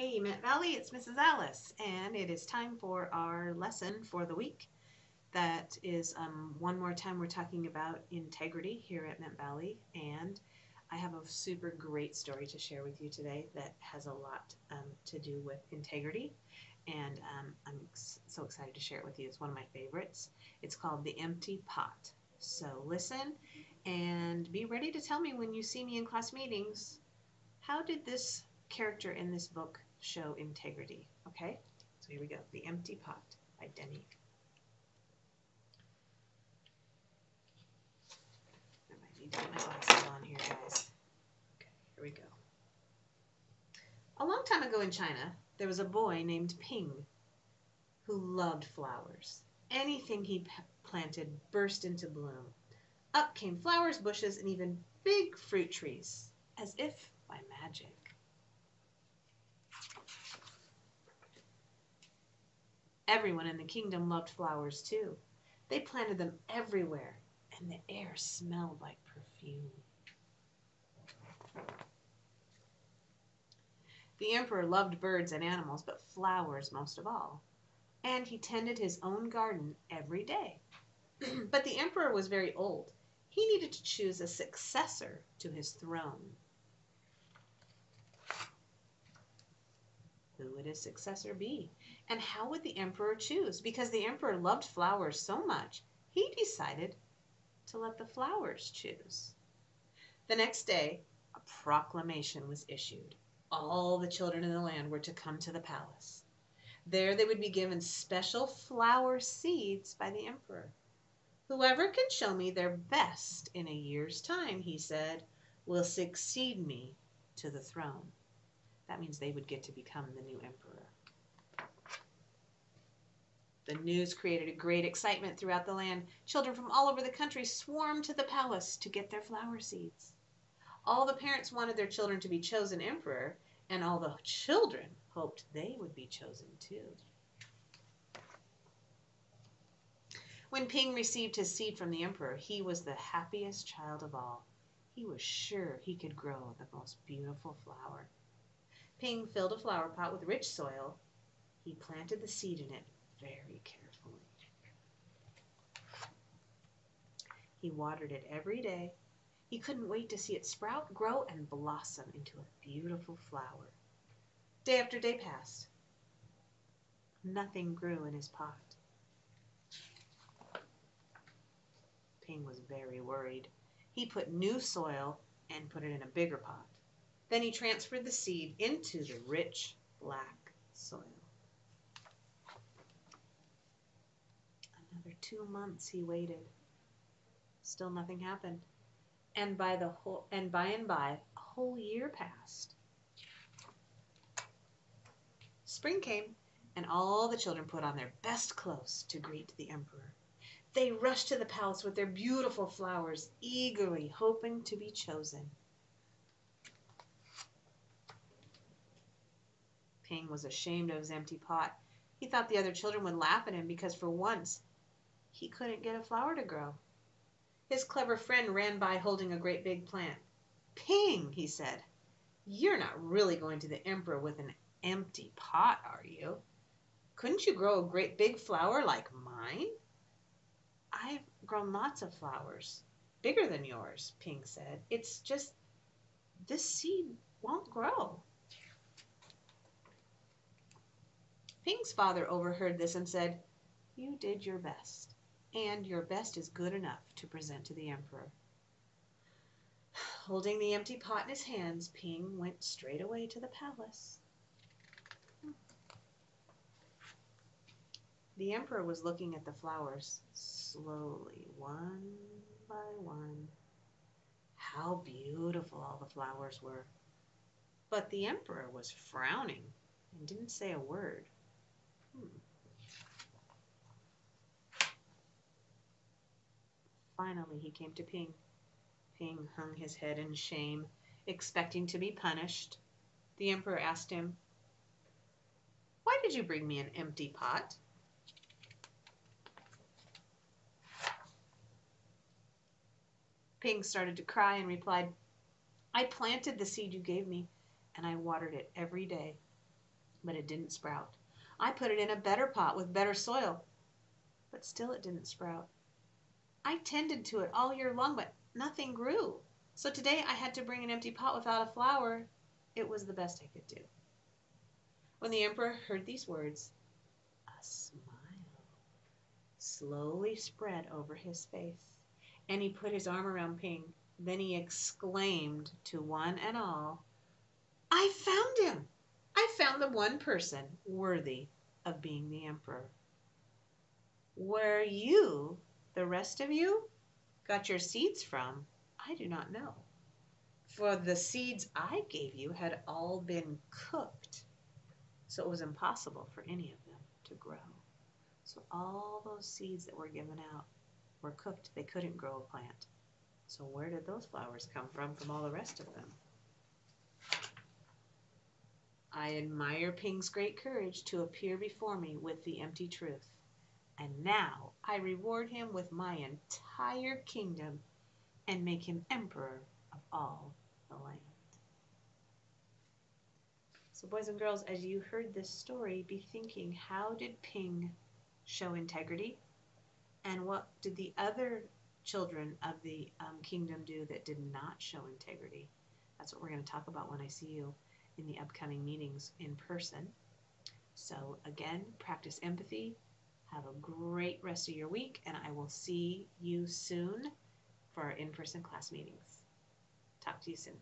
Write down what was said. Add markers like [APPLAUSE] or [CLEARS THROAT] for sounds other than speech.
Hey, Mint Valley, it's Mrs. Allis, and it is time for our lesson for the week. That is um, one more time we're talking about integrity here at Mint Valley, and I have a super great story to share with you today that has a lot um, to do with integrity, and um, I'm ex- so excited to share it with you. It's one of my favorites. It's called The Empty Pot. So listen and be ready to tell me when you see me in class meetings how did this character in this book show integrity? Okay, so here we go The Empty Pot by Demi. I might need to get my glasses on here, guys. Okay, here we go. A long time ago in China, there was a boy named Ping who loved flowers. Anything he planted burst into bloom. Up came flowers, bushes, and even big fruit trees, as if by magic. Everyone in the kingdom loved flowers too. They planted them everywhere, and the air smelled like perfume. The emperor loved birds and animals, but flowers most of all. And he tended his own garden every day. [CLEARS THROAT] but the emperor was very old. He needed to choose a successor to his throne. Who would his successor be? And how would the emperor choose? Because the emperor loved flowers so much, he decided to let the flowers choose. The next day, a proclamation was issued. All the children in the land were to come to the palace. There they would be given special flower seeds by the emperor. Whoever can show me their best in a year's time, he said, will succeed me to the throne. That means they would get to become the new emperor. The news created a great excitement throughout the land. Children from all over the country swarmed to the palace to get their flower seeds. All the parents wanted their children to be chosen emperor, and all the children hoped they would be chosen too. When Ping received his seed from the emperor, he was the happiest child of all. He was sure he could grow the most beautiful flower. Ping filled a flower pot with rich soil. He planted the seed in it very carefully. He watered it every day. He couldn't wait to see it sprout, grow, and blossom into a beautiful flower. Day after day passed. Nothing grew in his pot. Ping was very worried. He put new soil and put it in a bigger pot. Then he transferred the seed into the rich black soil. Another two months he waited. Still nothing happened. And by the whole and by and by a whole year passed. Spring came, and all the children put on their best clothes to greet the emperor. They rushed to the palace with their beautiful flowers, eagerly hoping to be chosen. Ping was ashamed of his empty pot. He thought the other children would laugh at him because for once he couldn't get a flower to grow. His clever friend ran by holding a great big plant. Ping, he said, you're not really going to the emperor with an empty pot, are you? Couldn't you grow a great big flower like mine? I've grown lots of flowers, bigger than yours, Ping said. It's just this seed won't grow. Ping's father overheard this and said, You did your best, and your best is good enough to present to the emperor. [SIGHS] Holding the empty pot in his hands, Ping went straight away to the palace. The emperor was looking at the flowers slowly, one by one. How beautiful all the flowers were. But the emperor was frowning and didn't say a word. Finally, he came to Ping. Ping hung his head in shame, expecting to be punished. The emperor asked him, Why did you bring me an empty pot? Ping started to cry and replied, I planted the seed you gave me, and I watered it every day. but it didn't sprout. I put it in a better pot with better soil, but still it didn't sprout. I tended to it all year long, but nothing grew. So today I had to bring an empty pot without a flower. It was the best I could do. When the emperor heard these words, a smile slowly spread over his face, and he put his arm around Ping. Then he exclaimed to one and all, I found him! I found the one person worthy of being the emperor. Where you, the rest of you, got your seeds from, I do not know. For the seeds I gave you had all been cooked, so it was impossible for any of them to grow. So all those seeds that were given out were cooked. They couldn't grow a plant. So where did those flowers come from from all the rest of them? I admire Ping's great courage to appear before me with the empty truth. And now I reward him with my entire kingdom and make him emperor of all the land. So, boys and girls, as you heard this story, be thinking how did Ping show integrity? And what did the other children of the um, kingdom do that did not show integrity? That's what we're going to talk about when I see you in the upcoming meetings in person. So, again, practice empathy. Have a great rest of your week, and I will see you soon for our in person class meetings. Talk to you soon.